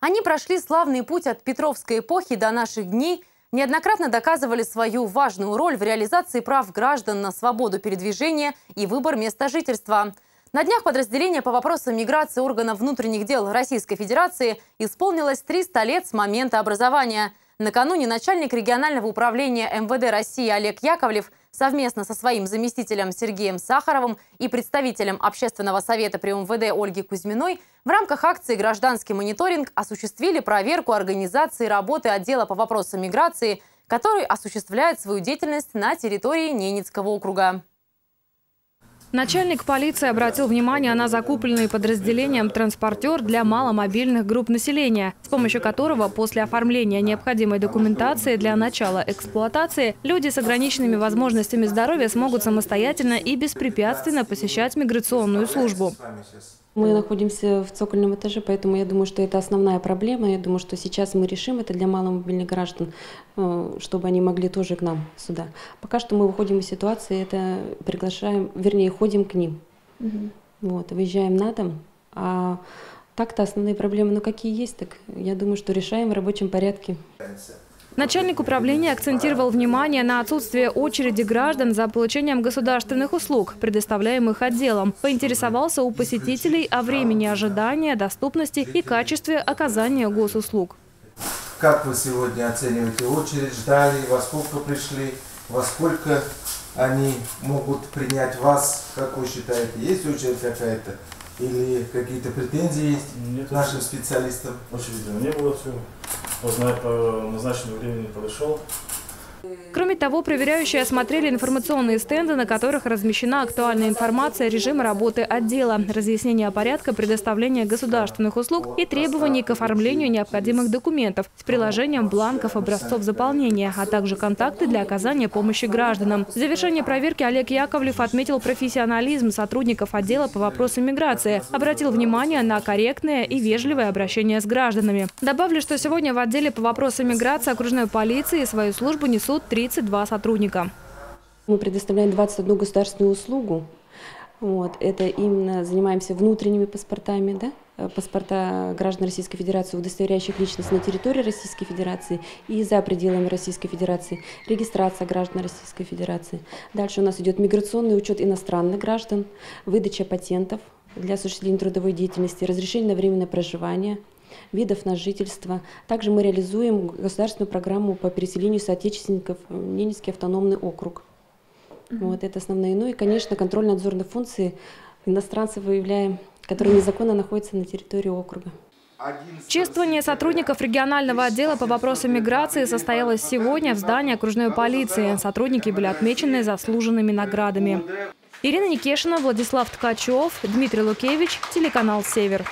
Они прошли славный путь от Петровской эпохи до наших дней, неоднократно доказывали свою важную роль в реализации прав граждан на свободу передвижения и выбор места жительства. На днях подразделения по вопросам миграции органов внутренних дел Российской Федерации исполнилось 300 лет с момента образования – Накануне начальник регионального управления МВД России Олег Яковлев совместно со своим заместителем Сергеем Сахаровым и представителем Общественного совета при МВД Ольги Кузьминой в рамках акции «Гражданский мониторинг» осуществили проверку организации работы отдела по вопросам миграции, который осуществляет свою деятельность на территории Ненецкого округа. Начальник полиции обратил внимание на закупленный подразделением транспортер для маломобильных групп населения, с помощью которого после оформления необходимой документации для начала эксплуатации люди с ограниченными возможностями здоровья смогут самостоятельно и беспрепятственно посещать миграционную службу. Мы находимся в цокольном этаже, поэтому я думаю, что это основная проблема. Я думаю, что сейчас мы решим это для маломобильных граждан, э, чтобы они могли тоже к нам сюда. Пока что мы выходим из ситуации, это приглашаем, вернее, ходим к ним. Угу. Вот, выезжаем на дом. А так-то основные проблемы, ну какие есть, так я думаю, что решаем в рабочем порядке. Начальник управления акцентировал внимание на отсутствие очереди граждан за получением государственных услуг, предоставляемых отделом. Поинтересовался у посетителей о времени ожидания, доступности и качестве оказания госуслуг. Как вы сегодня оцениваете очередь? Ждали? Во сколько пришли? Во сколько они могут принять вас? Как вы считаете, есть очередь какая-то? Или какие-то претензии есть Нет, нашим специалистам? Очереди не было все. Узнать по назначенному времени подошел. Кроме того, проверяющие осмотрели информационные стенды, на которых размещена актуальная информация режима работы отдела, разъяснение порядка предоставления государственных услуг и требований к оформлению необходимых документов с приложением бланков образцов заполнения, а также контакты для оказания помощи гражданам. В завершение проверки Олег Яковлев отметил профессионализм сотрудников отдела по вопросам миграции, обратил внимание на корректное и вежливое обращение с гражданами. Добавлю, что сегодня в отделе по вопросам миграции окружной полиции свою службу несут 32 сотрудника. Мы предоставляем 21 государственную услугу. Вот, это именно занимаемся внутренними паспортами, да? Паспорта граждан Российской Федерации, удостоверяющих личность на территории Российской Федерации и за пределами Российской Федерации, регистрация граждан Российской Федерации. Дальше у нас идет миграционный учет иностранных граждан, выдача патентов для осуществления трудовой деятельности, разрешение на временное проживание – видов на жительство. Также мы реализуем государственную программу по переселению соотечественников в Ненецкий автономный округ. Угу. Вот это основные. Ну и, конечно, контрольно-надзорные функции иностранцев выявляем, которые незаконно находятся на территории округа. Чествование сотрудников регионального отдела по вопросам миграции состоялось сегодня в здании окружной полиции. Сотрудники были отмечены заслуженными наградами. Ирина Никешина, Владислав Ткачев, Дмитрий Лукевич, телеканал «Север».